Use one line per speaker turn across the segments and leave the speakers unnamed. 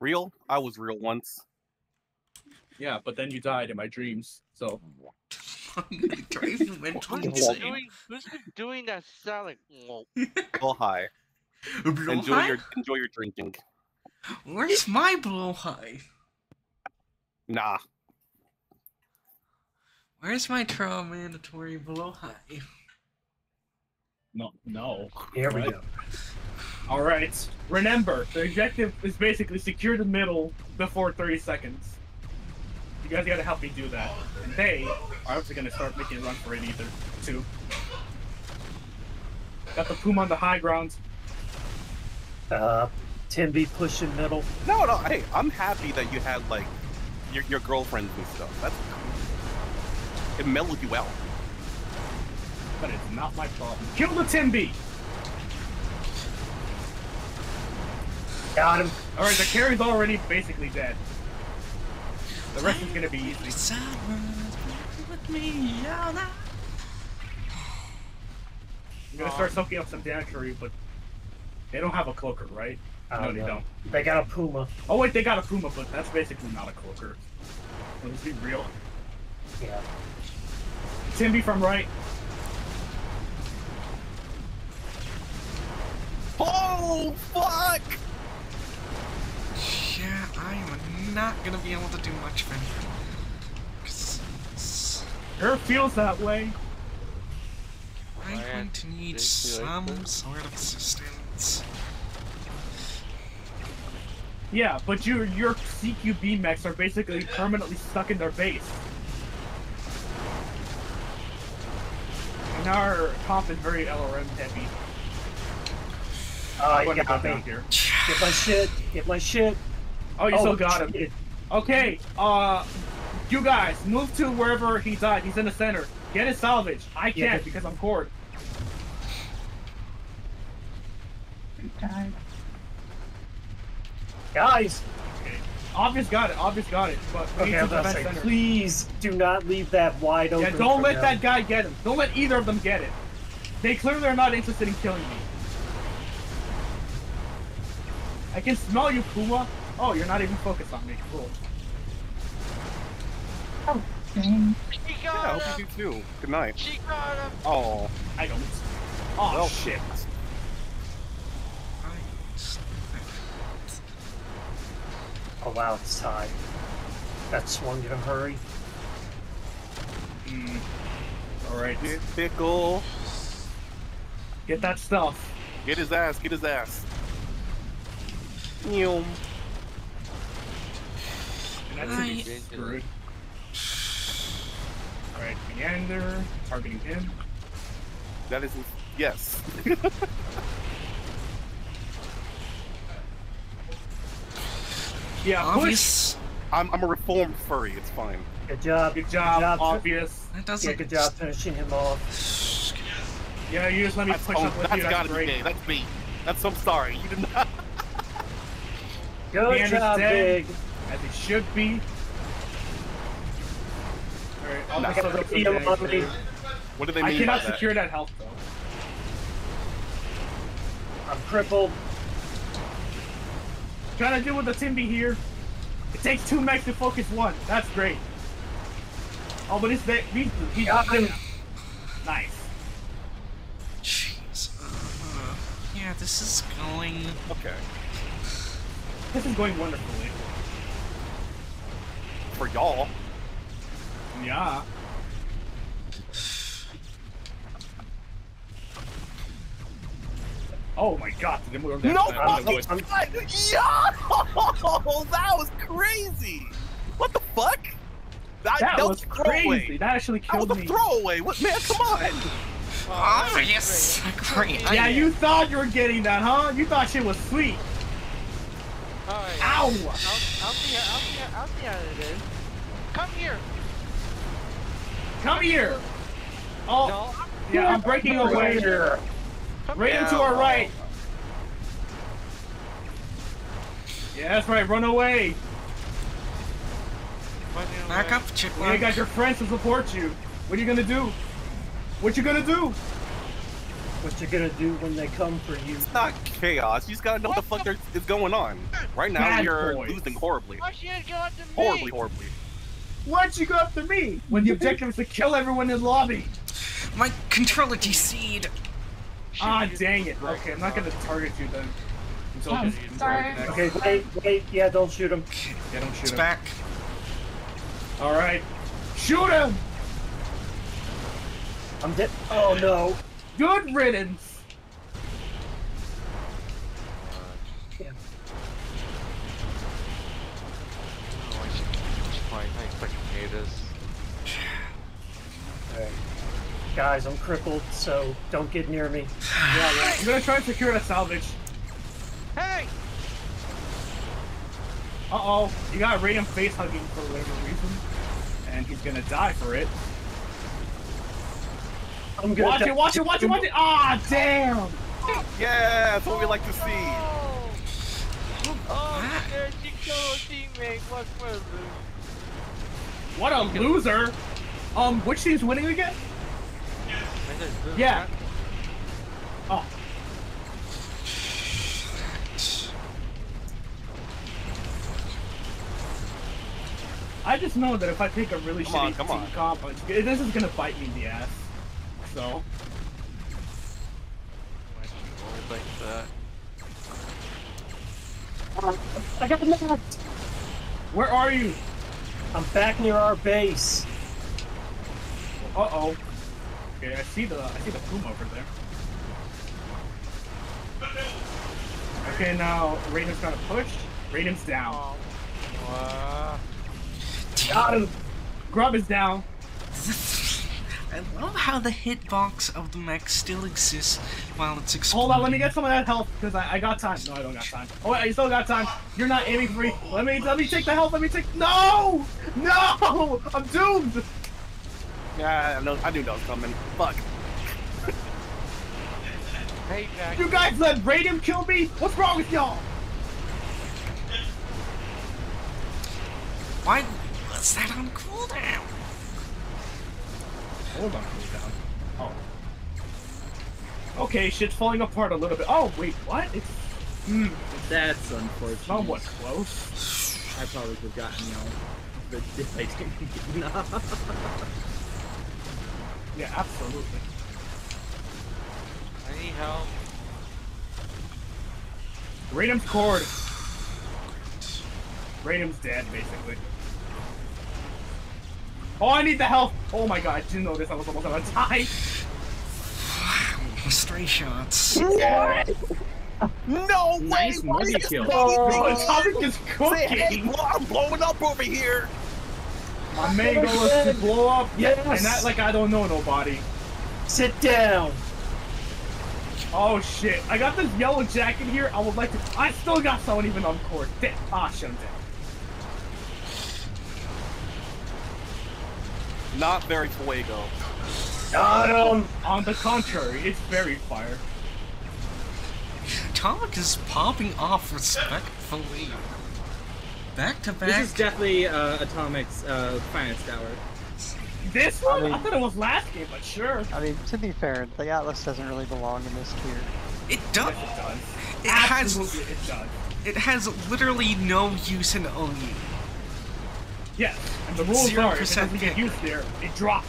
Real? I was real once.
Yeah, but then you died in my dreams. So
Drive you mental
Who's
insane.
doing, who's been doing that sound like, whoa.
Blow high.
Blow
Enjoy
high?
your enjoy your drinking.
Where's my blow high?
Nah.
Where's my trial mandatory blow high?
no, no.
Here we
Right.
go.
All right. Remember, the objective is basically secure the middle before 30 seconds. You guys gotta help me do that. And they are obviously gonna start making a run for it either, too. Got the Puma on the high ground.
Uh, Tim B pushing middle.
No, no. Hey, I'm happy that you had like your your girlfriends and stuff. That's cool. it mellowed you out.
But it's not my problem. Kill the Timby!
Got him.
Alright, the carry's already basically dead. The rest is gonna be easy.
Sad words, with me,
I'm gonna start soaking up some damage for you, but they don't have a cloaker, right?
I
No,
don't
they
know.
don't.
They got a Puma.
Oh wait, they got a Puma, but that's basically not a cloaker. Let's be real.
Yeah.
Timby from right.
Oh fuck!
Yeah, I am not gonna be able to do much for him. 'Cause s-
Her feels that way.
I'm
Man,
going to need
this is like
some sort of assistance.
Yeah, but your your CQB mechs are basically permanently stuck in their base. And our comp is very LRM heavy.
Uh, oh,
I'm
you
gonna go
got
down
me.
here.
Get my shit. Get my shit.
Oh, you still got him.
shit.
Okay, uh, you guys move to wherever he died. He's in the center. Get his salvage. I can't because I'm cored.
Guys.
Okay. Obvious got it. Obvious got it. But
Okay, I'm
to
say, please do not leave that wide open.
Yeah, don't let that guy get him. Don't let either of them get it. They clearly are not interested in killing me. I can smell you, Puma. Oh, you're not even focused on me. Cool.
She
Yeah, I hope you do too. Good night.
She got him!
Oh,
I don't. Oh
well,
shit.
Oh wow, it's tied. That swung in a hurry.
Mm. All right,
Get pickle.
get that stuff.
Get his ass. Get his ass. Ew.
And that's
I-
be screwed. All right, Meander targeting him.
That is yes.
Yeah, push.
Obvious.
I'm I'm a reformed furry. It's fine.
Good job.
Good job.
Good job.
Obvious.
That doesn't.
good job finishing him off.
Yeah, you just let me
That's,
push
oh,
up with
that's
you. That's
gotta be gay. That's me. That's I'm sorry. You did not.
Good
Leander's
job,
dead.
Big.
As it should be. Alright, I'll
Nah.
just look up some
Heal
damage
on me.
What do they mean by
cannot
that?
secure that health though.
I'm crippled.
Trying to deal with the Timby here. It takes two mechs to focus one. That's great. Oh, but it's that he's, he's
Got him.
nice.
Jeez. Uh, yeah, this is going.
Okay.
This is going wonderfully.
For y'all.
Yeah. Oh my god, did we
No
I'm
fucking Yo! That was crazy! What the fuck? That,
That
that
was
throwaway.
crazy. That actually
That was
killed
a
me.
throwaway. What man? Come on.
Obvious. Great.
Yeah, you thought you were getting that, huh? You thought shit was sweet.
Alright.
Ow!
I'll, I'll see how, I'll see how, I'll see how it is. Come here!
Come here. Oh,
No,
yeah, I'm breaking away.
Here.
come
Right
here!
into our right. Yeah, that's right. Run away.
Running
Back
away.
up,
You got your friends to support you. What are you gonna do? What you gonna do?
What you're gonna do when they come for you.
It's not chaos. You just gotta know what the fuck is going on. Right now,
Bad
you're
boys.
losing horribly.
Why she didn't go after me?
Horribly, horribly.
Why'd you go after me? When the objective is to kill everyone in the lobby.
My controller DC'd.
Ah,
you.
dang it. Okay, I'm not gonna target you then. Until
Oh, sorry.
Okay, wait, wait, yeah, don't shoot him.
Yeah, don't
It's
shoot him.
back.
Alright. Shoot him!
I'm dead. Oh no.
Good riddance!
Damn.
Oh, I should keep fighting. I fucking hate this.
Alright. Guys, I'm crippled, so don't get near me.
Yeah, yeah. I'm gonna try and secure the salvage.
Hey!
Uh-oh. You got Radiant face hugging for whatever reason. And he's gonna die for it.
I'm gonna
Watch it, watch it, watch it, watch it! Ah, damn!
Yeah, that's what we like to see.
Oh, oh shit, she killed teammate. What was?
What a loser! Um, which team's winning again? Yeah. Oh. I just know that if I take a really
Come on,
shitty
come
team
on.
comp, this is gonna bite me in the ass. So,
Why she rolled like that?
I got knocked.
where are you?
I'm back near our base.
Uh oh. Okay, I see the I see the boom over there. Okay, now Radiant's gonna push. Radiant's down.
Oh. Wow.
Got him. Grub is down.
I love how the hitbox of the mech still exists while it's exploding.
Hold on, let me get some of that health because I, I got time. No, I don't got time. Oh wait, I still got time. You're not aiming for me. Let me let me take the health. Let me take. No, no, I'm doomed.
Yeah, I know. I knew that was coming. Fuck.
Hey, Jack.
You guys let Radiant kill me. What's wrong with y'all?
Why was that on cooldown?
Hold on, cooldown. Oh. Okay, shit's falling apart a little bit. Oh wait, what? It's hmm,
That's unfortunate.
somewhat close.
I probably could have gotten y'all, but if I didn't get enough.
Yeah, absolutely.
I need help.
Radiant's cored. Radiant's dead, basically. Oh, I need the health. Oh my god, I didn't know this. I was almost out of time.
Stray shots.
No way!
Nice
Why
multi
is
kill.
Oh,
baby
Atomic is
Say, hey,
cooking.
I'm blowing up over here.
My main goal is to blow up.
Yes.
And that like I don't know nobody.
Sit down.
Oh shit. I got this yellow jacket here. I would like to I still got someone even on court. Dead. Ah shit, I'm dead.
Not very fuego.
Got him.
On the contrary, it's very fire.
Atomic is popping off respectfully. Back to back.
This is definitely uh, Atomic's uh, finest hour.
This one? I,
mean-
thought it was last game, but sure.
I mean, to be fair, the Atlas doesn't really belong in this tier.
It does.
Yes, it does.
It has.
It does.
It has literally no use in OU.
Yes, and the rules are, if it
0%
doesn't get used there, it drops.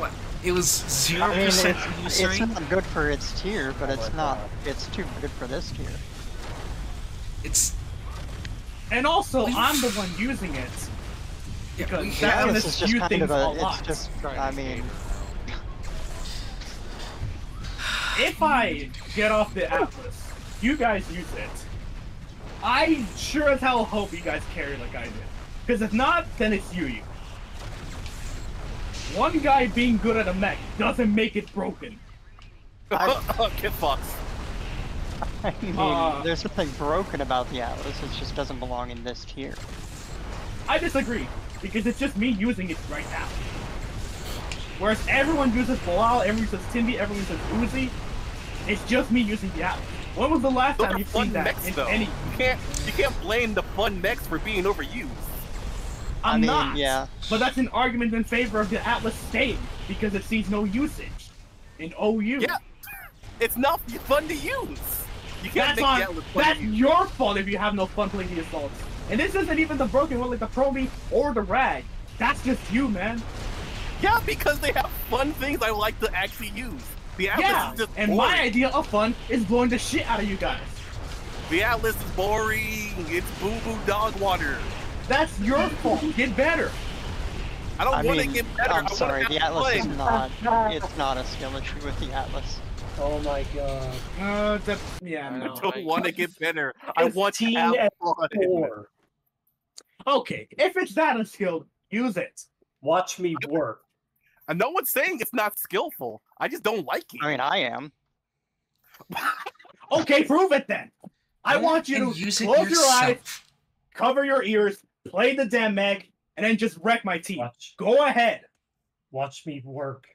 What? It was zero
I mean,
percent use
it's not good for its tier, but it's not. It's too good for this tier.
It's
And also,
We-
I'm the one using it. Because
we
that
have-
one
Atlas
is
is just
few
kind of
a
a.
lot.
It's just. I mean,
If I get off the Atlas, you guys use it. I sure as hell hope you guys carry like I did. Because if not, then it's you, you. One guy being good at a mech doesn't make it broken.
Get fucked.
I mean,
Uh,
there's nothing broken about the Atlas. It just doesn't belong in this tier.
I disagree, because it's just me using it right now. Whereas everyone uses Bilal, everyone uses Timby, everyone uses Uzi, it's just me using the Atlas. When was the last
Those
time you've
fun
seen that
mechs,
in
though.
any?
You can't. You can't blame the fun mechs for being overused.
I'm
I mean,
not.
yeah.
But that's an argument in favor of the Atlas staying because it sees no usage. in OU.
Yeah. It's not fun to use. You can't
That's
make
on.
the Atlas fun
That's
to
your fault if you have no fun playing the assaults. And this isn't even the broken one like the Proby or the Rag. That's just you, man.
Yeah, because they have fun things I like to actually use. The Atlas
Yeah.
is just
And
boring.
my idea of fun is blowing the shit out of you guys.
The Atlas is boring. It's boo boo dog water.
That's your fault. Get better.
I don't want to get better. I
I'm
wanna
sorry, the Atlas is not. It's not a skill issue with the Atlas.
Oh my god.
Uh, the, yeah,
I
no.
don't want to get better. I want to
15
have fun.
Four.
Okay, if it's that unskilled, use it.
Watch me work.
And no one's saying it's not skillful. I just don't like it.
I mean, I am.
Okay, prove it then. I
Go
want you to
use it
close your eyes, cover your ears, play the damn mag, and then just wreck my team.
Watch.
Go ahead.
Watch me work.